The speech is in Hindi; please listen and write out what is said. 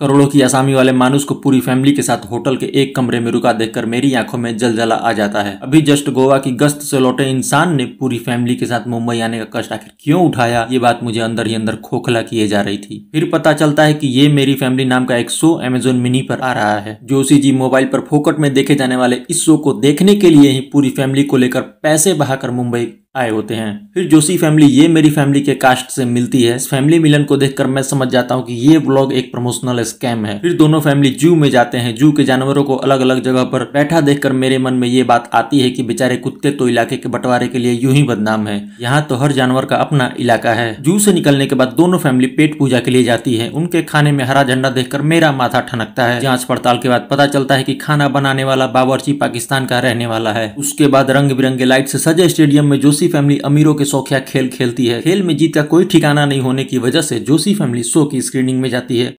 करोड़ों की आसामी वाले मानुस को पूरी फैमिली के साथ होटल के एक कमरे में रुका देखकर मेरी आँखों में जलजला आ जाता है। अभी जस्ट गोवा की गश्त से लौटे इंसान ने पूरी फैमिली के साथ मुंबई आने का कष्ट आखिर क्यों उठाया? ये बात मुझे अंदर ही अंदर खोखला किए जा रही थी। फिर पता चलता है की ये मेरी फैमिली नाम का एक शो अमेजोन मिनी पर आ रहा है। जोशी जी मोबाइल पर फोकट में देखे जाने वाले इस शो को देखने के लिए ही पूरी फैमिली को लेकर पैसे बहाकर मुंबई आए होते हैं। फिर जोशी फैमिली, ये मेरी फैमिली के कास्ट से मिलती है। इस फैमिली मिलन को देखकर मैं समझ जाता हूँ कि ये ब्लॉग एक प्रमोशनल स्कैम है। फिर दोनों फैमिली जू में जाते हैं। जू के जानवरों को अलग अलग जगह पर बैठा देखकर मेरे मन में ये बात आती है कि बेचारे कुत्ते तो इलाके के बंटवारे के लिए यूँ ही बदनाम है। यहाँ तो हर जानवर का अपना इलाका है। जू से निकलने के बाद दोनों फैमिली पेट पूजा के लिए जाती है। उनके खाने में हरा झंडा देखकर मेरा माथा ठनकता है। जाँच पड़ताल के बाद पता चलता है कि खाना बनाने वाला बावर्ची पाकिस्तान का रहने वाला है। उसके बाद रंग बिरंगे लाइट से सजे स्टेडियम में जोशी फैमिली अमीरों के शौकिया खेल खेलती है। खेल में जीत का कोई ठिकाना नहीं होने की वजह से जोशी फैमिली शो की स्क्रीनिंग में जाती है।